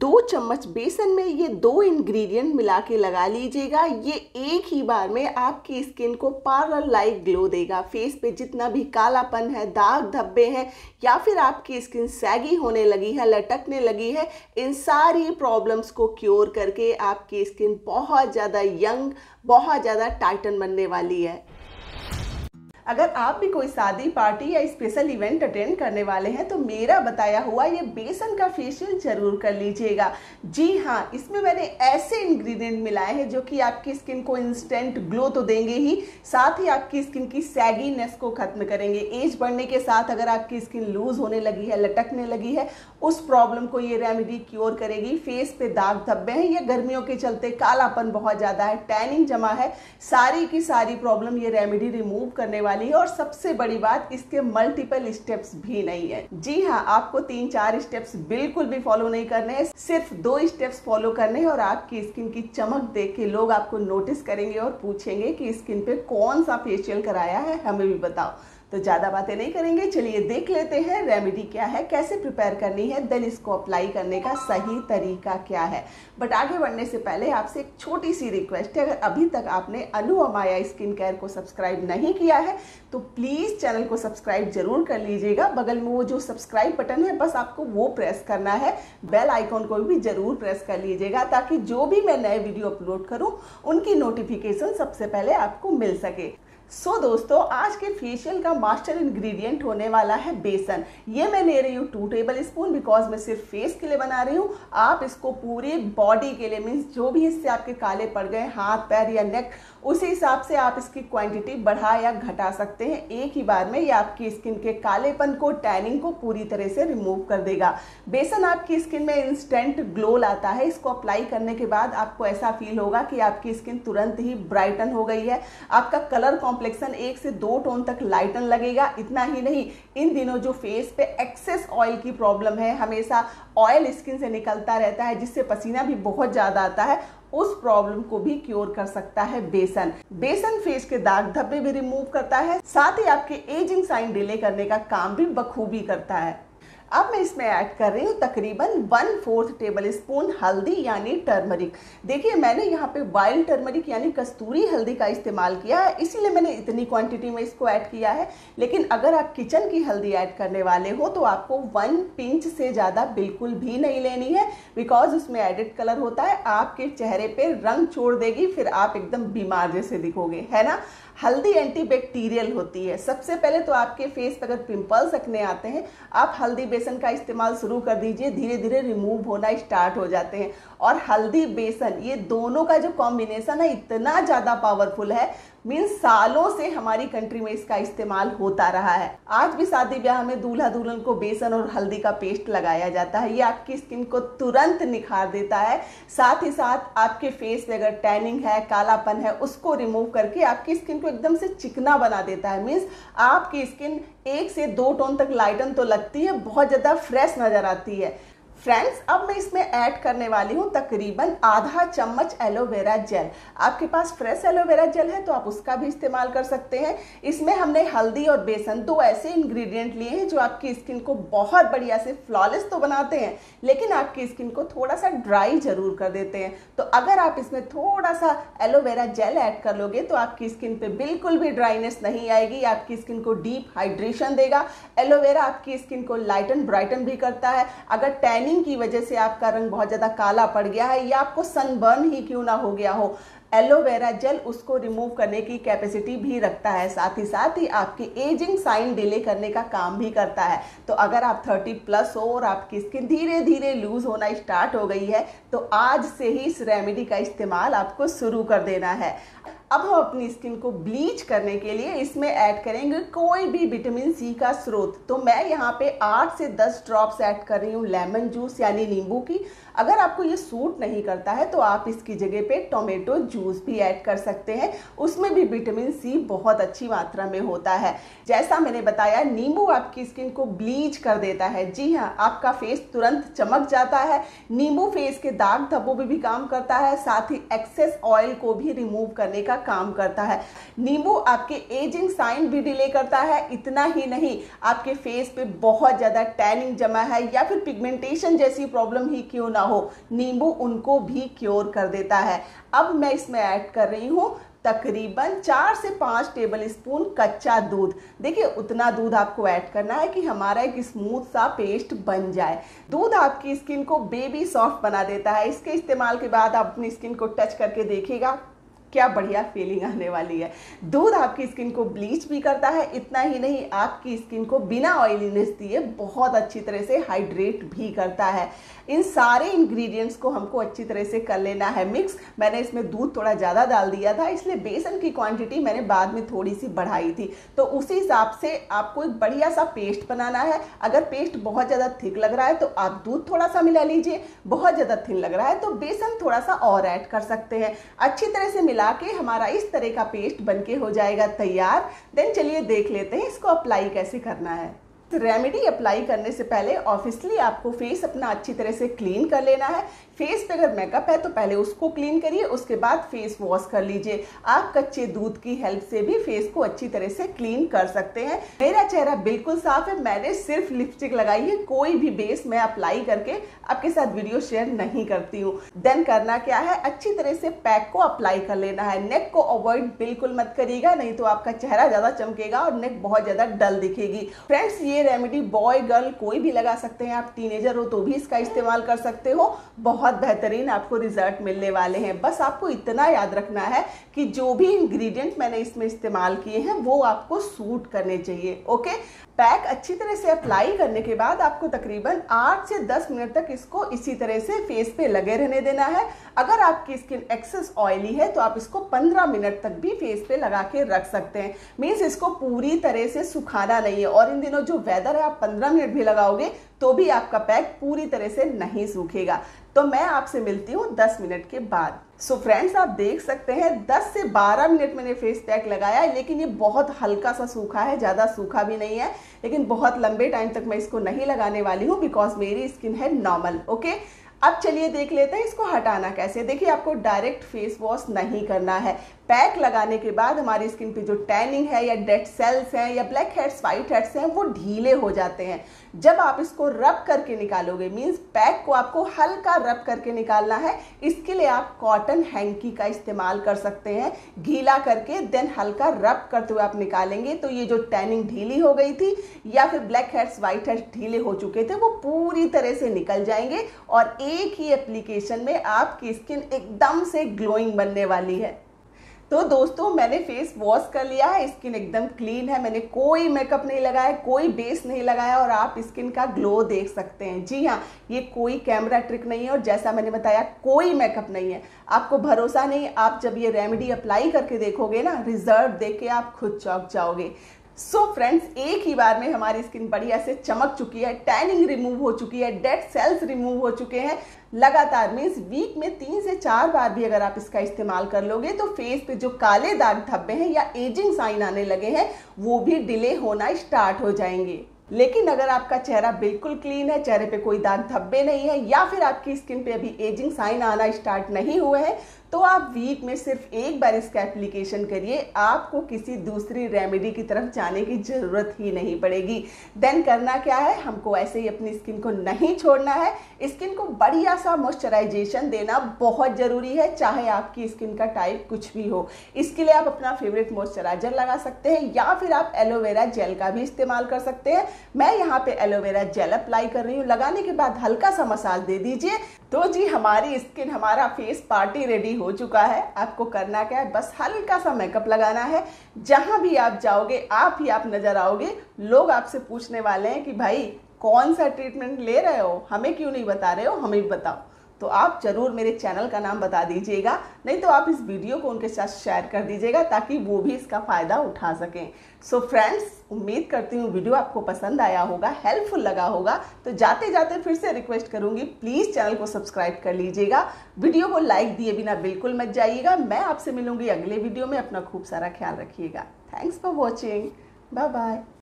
दो चम्मच बेसन में ये दो इंग्रेडिएंट मिला के लगा लीजिएगा। ये एक ही बार में आपकी स्किन को पार्लर लाइक ग्लो देगा। फेस पे जितना भी कालापन है, दाग धब्बे हैं, या फिर आपकी स्किन सैगी होने लगी है, लटकने लगी है, इन सारी प्रॉब्लम्स को क्योर करके आपकी स्किन बहुत ज़्यादा यंग बहुत ज़्यादा टाइटन बनने वाली है। अगर आप भी कोई शादी पार्टी या स्पेशल इवेंट अटेंड करने वाले हैं तो मेरा बताया हुआ ये बेसन का फेशियल ज़रूर कर लीजिएगा। जी हाँ इसमें मैंने ऐसे इंग्रेडिएंट मिलाए हैं जो कि आपकी स्किन को इंस्टेंट ग्लो तो देंगे ही, साथ ही आपकी स्किन की सैगीनेस को खत्म करेंगे। एज बढ़ने के साथ अगर आपकी स्किन लूज होने लगी है, लटकने लगी है, उस प्रॉब्लम को ये रेमेडी क्योर करेगी। फेस पे दाग धब्बे हैं, या गर्मियों के चलते कालापन बहुत ज़्यादा है टैनिंग जमा है, सारी की सारी प्रॉब्लम ये रेमेडी रिमूव करने वाली वाली है और सबसे बड़ी बात, इसके मल्टीपल स्टेप्स भी नहीं है। जी हाँ आपको तीन चार स्टेप्स बिल्कुल भी फॉलो नहीं करने हैं, सिर्फ़ दो स्टेप्स फॉलो करने हैं और आपकी स्किन की चमक देख के लोग आपको नोटिस करेंगे और पूछेंगे कि स्किन पे कौन सा फेशियल कराया है, हमें भी बताओ। तो ज़्यादा बातें नहीं करेंगे। चलिए देख लेते हैं रेमेडी क्या है, कैसे प्रिपेयर करनी है देन इसको अप्लाई करने का सही तरीका क्या है। बट आगे बढ़ने से पहले आपसे एक छोटी सी रिक्वेस्ट है, अगर अभी तक आपने अनु अमाया स्किन केयर को सब्सक्राइब नहीं किया है तो प्लीज़ चैनल को सब्सक्राइब ज़रूर कर लीजिएगा। बगल में वो जो सब्सक्राइब बटन है, बस आपको वो प्रेस करना है। बेल आइकॉन को भी ज़रूर प्रेस कर लीजिएगा, ताकि जो भी मैं नए वीडियो अपलोड करूँ, उनकी नोटिफिकेशन सबसे पहले आपको मिल सके। सो so, दोस्तों आज के फेशियल का मास्टर इंग्रेडिएंट होने वाला है बेसन। ये मैं ले रही हूँ टू टेबल स्पून बिकॉज़ मैं सिर्फ़ फेस के लिए बना रही हूँ। आप इसको पूरे बॉडी के लिए मीन्स जो भी इससे आपके काले पड़ गए हाथ पैर या नेक उसी हिसाब से आप इसकी क्वांटिटी बढ़ा या घटा सकते हैं। एक ही बार में ये आपकी स्किन के कालेपन को टैनिंग को पूरी तरह से रिमूव कर देगा। बेसन आपकी स्किन में इंस्टेंट ग्लो लाता है। इसको अप्लाई करने के बाद आपको ऐसा फील होगा कि आपकी स्किन तुरंत ही ब्राइटन हो गई है। आपका कलर कॉम्प्लेक्सन एक से दो टोन तक लाइटन लगेगा। इतना ही नहीं, इन दिनों जो फेस पे एक्सेस ऑयल की प्रॉब्लम है, हमेशा ऑयल स्किन से निकलता रहता है, जिससे पसीना भी बहुत ज़्यादा आता है, उस प्रॉब्लम को भी क्योर कर सकता है बेसन। बेसन फेस के दाग धब्बे भी रिमूव करता है, साथ ही आपके एजिंग साइन डिले करने का काम भी बखूबी करता है। अब मैं इसमें ऐड कर रही हूँ तकरीबन वन फोर्थ टेबल स्पून हल्दी, यानी टर्मरिक। देखिए, मैंने यहाँ पे वाइल्ड टर्मरिक यानी कस्तूरी हल्दी का इस्तेमाल किया है, इसीलिए मैंने इतनी क्वांटिटी में इसको ऐड किया है। लेकिन अगर आप किचन की हल्दी ऐड करने वाले हो तो आपको वन पिंच से ज़्यादा बिल्कुल भी नहीं लेनी है बिकॉज़ उसमें एडिड कलर होता है, आपके चेहरे पर रंग छोड़ देगी, फिर आप एकदम बीमार जैसे दिखोगे, है ना? हल्दी एंटीबैक्टीरियल होती है। सबसे पहले तो आपके फेस पर अगर पिंपल्स रखने आते हैं, आप हल्दी बेसन का इस्तेमाल शुरू कर दीजिए धीरे धीरे रिमूव होना स्टार्ट हो जाते हैं। और हल्दी, बेसन, ये दोनों का जो कॉम्बिनेशन है, इतना ज़्यादा पावरफुल है मीन सालों से हमारी कंट्री में इसका इस्तेमाल होता रहा है। आज भी शादी ब्याह में दूल्हा दुल्हन को बेसन और हल्दी का पेस्ट लगाया जाता है। ये आपकी स्किन को तुरंत निखार देता है। साथ ही साथ आपके फेस पे अगर टैनिंग है, कालापन है, उसको रिमूव करके आपकी स्किन को एकदम से चिकना बना देता है। मीन्स आपकी स्किन एक से दो टोन तक लाइटन तो लगती है, बहुत ज़्यादा फ्रेश नज़र आती है। फ्रेंड्स अब मैं इसमें ऐड करने वाली हूँ तकरीबन आधा चम्मच एलोवेरा जेल आपके पास फ्रेश एलोवेरा जेल है तो आप उसका भी इस्तेमाल कर सकते हैं। इसमें हमने हल्दी और बेसन दो ऐसे इंग्रेडिएंट लिए हैं जो आपकी स्किन को बहुत बढ़िया से फ्लॉलेस तो बनाते हैं, लेकिन आपकी स्किन को थोड़ा सा ड्राई ज़रूर कर देते हैं। तो अगर आप इसमें थोड़ा सा एलोवेरा जेल ऐड कर लोगे तो आपकी स्किन पर बिल्कुल भी ड्राइनेस नहीं आएगी, आपकी स्किन को डीप हाइड्रेशन देगा। एलोवेरा आपकी स्किन को लाइटन ब्राइटन भी करता है। अगर टैनिंग टैनिंग की वजह से आपका रंग बहुत ज़्यादा काला पड़ गया है या आपको सनबर्न ही क्यों ना हो गया हो। एलोवेरा जेल उसको रिमूव करने की कैपेसिटी भी रखता है। साथ ही साथ ही आपकी एजिंग साइन डिले करने का काम भी करता है। तो अगर आप 30 प्लस हो और आपकी स्किन धीरे धीरे लूज होना स्टार्ट हो गई है तो आज से ही इस रेमेडी का इस्तेमाल आपको शुरू कर देना है। अब हम अपनी स्किन को ब्लीच करने के लिए इसमें ऐड करेंगे कोई भी विटामिन सी का स्रोत। तो मैं यहाँ पे आठ से दस ड्रॉप्स ऐड कर रही हूँ लेमन जूस यानी नींबू की। अगर आपको ये सूट नहीं करता है तो आप इसकी जगह पे टोमेटो जूस भी ऐड कर सकते हैं। उसमें भी विटामिन सी बहुत अच्छी मात्रा में होता है। जैसा मैंने बताया, नींबू आपकी स्किन को ब्लीच कर देता है। जी हाँ आपका फेस तुरंत चमक जाता है। नींबू फेस के दाग धब्बों में भी काम करता है। साथ ही एक्सेस ऑयल को भी रिमूव करने का काम करता है। नींबू आपके एजिंग साइन भी डिले करता है, इतना ही नहीं, आपके फेस पे बहुत ज़्यादा टैनिंग जमा है या फिर पिगमेंटेशन जैसी प्रॉब्लम ही क्यों ना हो, नींबू उनको भी क्योर कर देता है। अब मैं इसमें ऐड कर रही हूँ, तकरीबन चार से पाँच टेबल स्पून कच्चा दूध। देखिए, उतना दूध आपको ऐड करना है कि हमारा एक स्मूथ सा पेस्ट बन जाए। दूध आपकी स्किन को बेबी सॉफ्ट बना देता है। इसके इस्तेमाल के बाद आप अपनी स्किन को टच करके देखिएगा। क्या बढ़िया फीलिंग आने वाली है। दूध आपकी स्किन को ब्लीच भी करता है, इतना ही नहीं, आपकी स्किन को बिना ऑयलीनेस दिए बहुत अच्छी तरह से हाइड्रेट भी करता है। इन सारे इंग्रेडिएंट्स को हमको अच्छी तरह से कर लेना है मिक्स मैंने इसमें दूध थोड़ा ज़्यादा डाल दिया था, इसलिए बेसन की क्वांटिटी मैंने बाद में थोड़ी सी बढ़ाई थी। तो उसी हिसाब से आपको एक बढ़िया सा पेस्ट बनाना है। अगर पेस्ट बहुत ज़्यादा थिक लग रहा है तो आप दूध थोड़ा सा मिला लीजिए। बहुत ज़्यादा थिन लग रहा है तो बेसन थोड़ा सा और ऐड कर सकते हैं। अच्छी तरह से मिला के हमारा इस तरह का पेस्ट बन के हो जाएगा तैयार। देन चलिए देख लेते हैं इसको अप्लाई कैसे करना है। रेमेडी अप्लाई करने से पहले ऑफिसली आपको फेस अपना अच्छी तरह से क्लीन कर लेना है। फेस पे अगर मेकअप है तो पहले उसको क्लीन करिए, उसके बाद फेस वॉश कर लीजिए। आप कच्चे दूध की हेल्प से भी फेस को अच्छी तरह से क्लीन कर सकते हैं। मेरा चेहरा बिल्कुल साफ़ है, मैंने सिर्फ़ लिपस्टिक लगाई है, कोई भी बेस मैं अप्लाई करके आपके साथ वीडियो शेयर नहीं करती हूँ। देन करना क्या है? अच्छी तरह से पैक को अप्लाई कर लेना है। नेक को अवॉइड बिल्कुल मत करिएगा, नहीं तो आपका चेहरा ज़्यादा चमकेगा और नेक बहुत ज़्यादा डल दिखेगी। फ्रेंड्स ये रेमेडी बॉय गर्ल कोई भी लगा सकते हैं। आप टीनेजर हो तो भी इसका इस्तेमाल कर सकते हो। बहुत बहुत बेहतरीन आपको रिज़ल्ट मिलने वाले हैं। बस आपको इतना याद रखना है कि जो भी इंग्रेडिएंट मैंने इसमें इस्तेमाल किए हैं, वो आपको सूट करने चाहिए ओके पैक अच्छी तरह से अप्लाई करने के बाद आपको तकरीबन 8 से 10 मिनट तक इसको इसी तरह से फेस पे लगे रहने देना है। अगर आपकी स्किन एक्सेस ऑयली है तो आप इसको 15 मिनट तक भी फेस पे लगा के रख सकते हैं। मीन्स इसको पूरी तरह से सुखाना नहीं है। और इन दिनों जो वेदर है, आप 15 मिनट भी लगाओगे तो भी आपका पैक पूरी तरह से नहीं सूखेगा। तो मैं आपसे मिलती हूँ 10 मिनट के बाद। सो so फ्रेंड्स आप देख सकते हैं 10 से 12 मिनट मैंने फेस पैक लगाया लेकिन ये बहुत हल्का सा सूखा है, ज़्यादा सूखा भी नहीं है, लेकिन बहुत लंबे टाइम तक मैं इसको नहीं लगाने वाली हूँ बिकॉज़ मेरी स्किन है नॉर्मल ओके अब चलिए देख लेते हैं इसको हटाना कैसे। देखिए, आपको डायरेक्ट फेस वॉश नहीं करना है। पैक लगाने के बाद हमारी स्किन पे जो टैनिंग है या डेड सेल्स हैं या ब्लैक हेड्स वाइट हेड्स हैं, वो ढीले हो जाते हैं। जब आप इसको रब करके निकालोगे मीन्स पैक को आपको हल्का रब करके निकालना है, इसके लिए आप कॉटन हैंकी का इस्तेमाल कर सकते हैं। गीला करके देन हल्का रब करते हुए आप निकालेंगे तो ये जो टैनिंग ढीली हो गई थी या फिर ब्लैक हेड्स वाइट हेड्स ढीले हो चुके थे, वो पूरी तरह से निकल जाएँगे और एक ही एप्लीकेशन में आपकी स्किन एकदम से ग्लोइंग बनने वाली है। तो दोस्तों, मैंने फेस वॉश कर लिया है स्किन एकदम क्लीन है, मैंने कोई मेकअप नहीं लगाया, कोई बेस नहीं लगाया और आप स्किन का ग्लो देख सकते हैं। जी हाँ ये कोई कैमरा ट्रिक नहीं है और जैसा मैंने बताया, कोई मेकअप नहीं है। आपको भरोसा नहीं, आप जब ये रेमेडी अप्लाई करके देखोगे ना रिज़ल्ट देख के आप खुद चौक जाओगे। सो so फ्रेंड्स एक ही बार में हमारी स्किन बढ़िया से चमक चुकी है टैनिंग रिमूव हो चुकी है डेड सेल्स रिमूव हो चुके हैं। लगातार मीन्स वीक में तीन से चार बार भी अगर आप इसका इस्तेमाल कर लोगे तो फेस पे जो काले दाग धब्बे हैं या एजिंग साइन आने लगे हैं, वो भी डिले होना स्टार्ट हो जाएँगे। लेकिन अगर आपका चेहरा बिल्कुल क्लीन है, चेहरे पे कोई दाग धब्बे नहीं है, या फिर आपकी स्किन पे अभी एजिंग साइन आना स्टार्ट नहीं हुए हैं तो आप वीक में सिर्फ़ एक बार इसका एप्लीकेशन करिए। आपको किसी दूसरी रेमेडी की तरफ़ जाने की ज़रूरत ही नहीं पड़ेगी। देन करना क्या है? हमको ऐसे ही अपनी स्किन को नहीं छोड़ना है। स्किन को बढ़िया सा मॉइस्चराइजेशन देना बहुत ज़रूरी है, चाहे आपकी स्किन का टाइप कुछ भी हो। इसके लिए आप अपना फेवरेट मॉइस्चराइजर लगा सकते हैं, या फिर आप एलोवेरा जेल का भी इस्तेमाल कर सकते हैं। मैं यहाँ पे एलोवेरा जेल अप्लाई कर रही हूँ। लगाने के बाद हल्का सा मसाज दे दीजिए। तो जी, हमारी स्किन, हमारा फेस पार्टी रेडी हो चुका है। आपको करना क्या है? बस हल्का सा मेकअप लगाना है। जहाँ भी आप जाओगे, आप ही आप नज़र आओगे। लोग आपसे पूछने वाले हैं कि भाई, कौन सा ट्रीटमेंट ले रहे हो? हमें क्यों नहीं बता रहे हो? हमें भी बताओ। तो आप ज़रूर मेरे चैनल का नाम बता दीजिएगा, नहीं तो आप इस वीडियो को उनके साथ शेयर कर दीजिएगा ताकि वो भी इसका फ़ायदा उठा सकें। सो so फ्रेंड्स उम्मीद करती हूँ वीडियो आपको पसंद आया होगा हेल्पफुल लगा होगा। तो जाते जाते फिर से रिक्वेस्ट करूँगी प्लीज़ चैनल को सब्सक्राइब कर लीजिएगा। वीडियो को लाइक दिए बिना बिल्कुल मत जाइएगा। मैं आपसे मिलूँगी अगले वीडियो में, अपना खूब सारा ख्याल रखिएगा। Thanks for watching bye bye